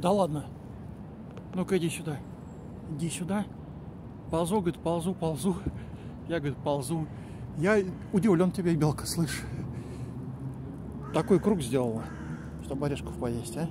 Да ладно. Ну-ка иди сюда. Иди сюда. Ползу, говорит, ползу, ползу. Я, говорит, ползу. Я удивлен тебе, белка, слышь. Такой круг сделала, чтобы орешков поесть, а?